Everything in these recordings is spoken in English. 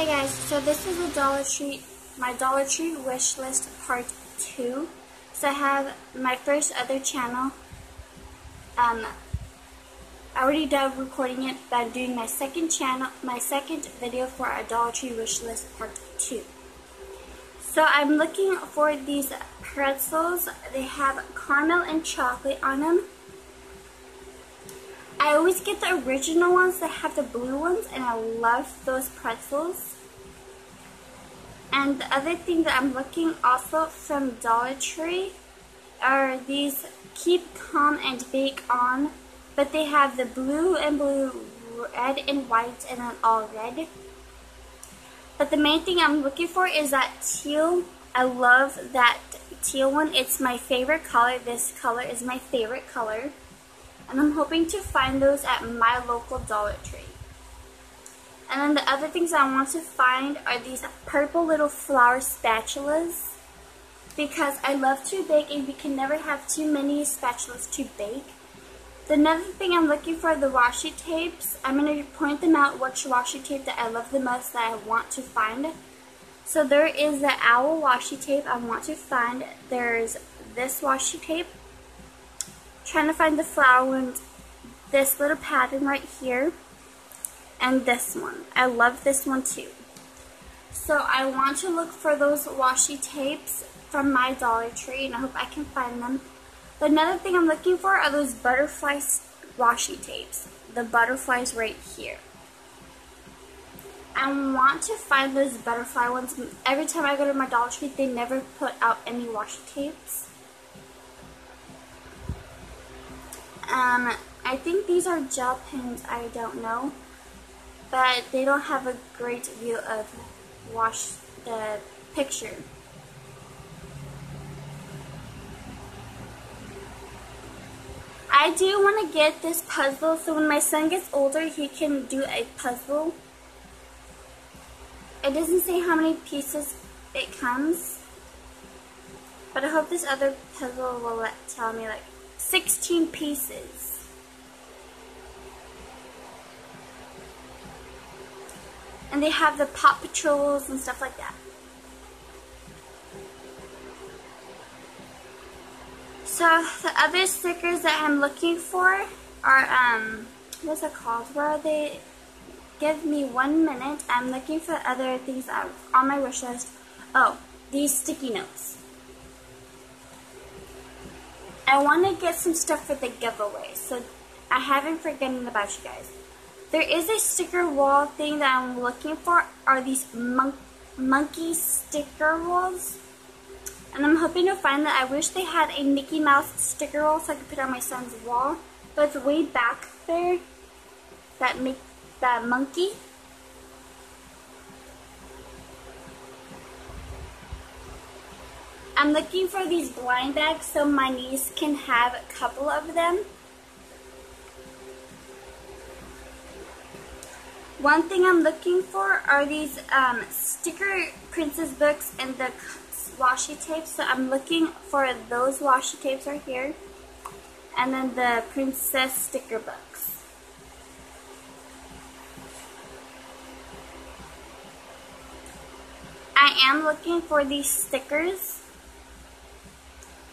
Hey guys, so this is a Dollar Tree, my Dollar Tree wish list part 2. So I have my first other channel. Um, I already done recording it, but I'm doing my second channel, my second video for a Dollar Tree wish list part 2. So I'm looking for these pretzels. They have caramel and chocolate on them. Always get the original ones that have the blue ones, and I love those pretzels. And the other thing that I'm looking also from Dollar Tree are these Keep Calm and Bake On, but they have the blue and blue, red and white, and then all red. But the main thing I'm looking for is that teal. I love that teal one. It's my favorite color. This color is my favorite color and I'm hoping to find those at my local Dollar Tree. And then the other things I want to find are these purple little flower spatulas because I love to bake and we can never have too many spatulas to bake. The another thing I'm looking for the washi tapes. I'm going to point them out which washi tape that I love the most that I want to find. So there is the owl washi tape I want to find. There's this washi tape trying to find the flower and This little pattern right here. And this one. I love this one too. So I want to look for those washi tapes from my Dollar Tree. And I hope I can find them. But another thing I'm looking for are those butterfly washi tapes. The butterflies right here. I want to find those butterfly ones. Every time I go to my Dollar Tree, they never put out any washi tapes. Um, I think these are gel pens, I don't know. But they don't have a great view of wash the picture. I do want to get this puzzle so when my son gets older he can do a puzzle. It doesn't say how many pieces it comes. But I hope this other puzzle will let, tell me like 16 pieces. And they have the Paw Patrols and stuff like that. So the other stickers that I'm looking for are, um, what's it called? Where are they? Give me one minute. I'm looking for other things on my wish list. Oh, these sticky notes. I want to get some stuff for the giveaway, so I haven't forgotten about you guys. There is a sticker wall thing that I'm looking for, are these mon monkey sticker walls. And I'm hoping to find that. I wish they had a Mickey Mouse sticker wall so I could put on my son's wall. But it's way back there, that, make that monkey. I'm looking for these blind bags so my niece can have a couple of them. One thing I'm looking for are these um, sticker princess books and the washi tapes. So I'm looking for those washi tapes right here. And then the princess sticker books. I am looking for these stickers.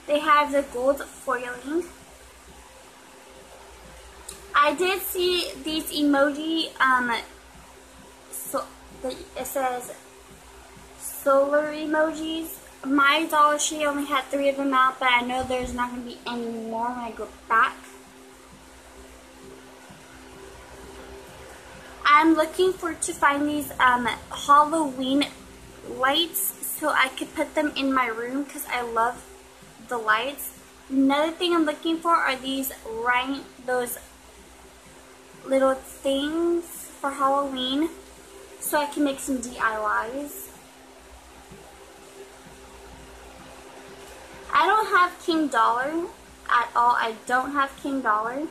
They have the gold foiling. I did see these emoji, um, so it says solar emojis. My Dollar Tree only had three of them out, but I know there's not going to be any more when I go back. I'm looking for to find these um, Halloween lights so I could put them in my room because I love the lights. Another thing I'm looking for are these right those little things for Halloween so I can make some DIYs. I don't have King Dollar at all. I don't have King Dollar.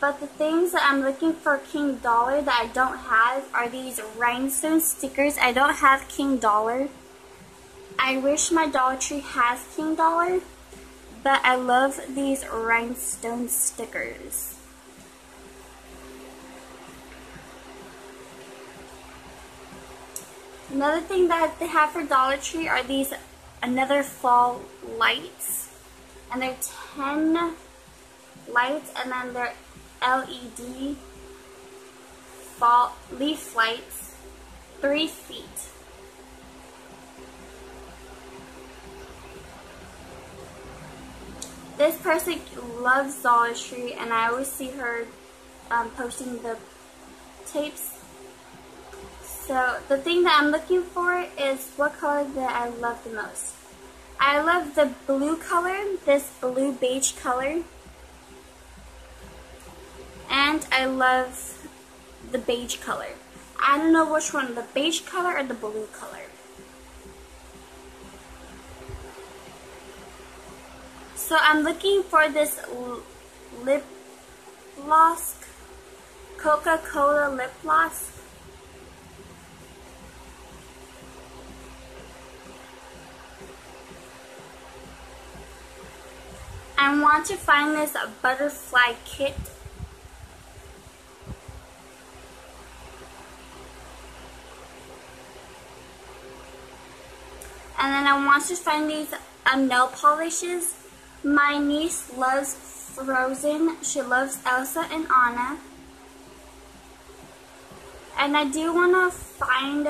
But the things that I'm looking for King Dollar that I don't have are these rhinestone stickers. I don't have King Dollar. I wish my Dollar Tree has King Dollar, but I love these rhinestone stickers. Another thing that they have for Dollar Tree are these another fall lights. And they're 10 lights and then they're LED fall leaf lights, 3 feet. This person loves Dollar Tree and I always see her um, posting the tapes so the thing that I'm looking for is what color that I love the most. I love the blue color, this blue beige color. And I love the beige color. I don't know which one, the beige color or the blue color. So I'm looking for this lip gloss, Coca-Cola lip gloss. I want to find this butterfly kit. And then I want to find these um, nail polishes. My niece loves Frozen. She loves Elsa and Anna. And I do want to find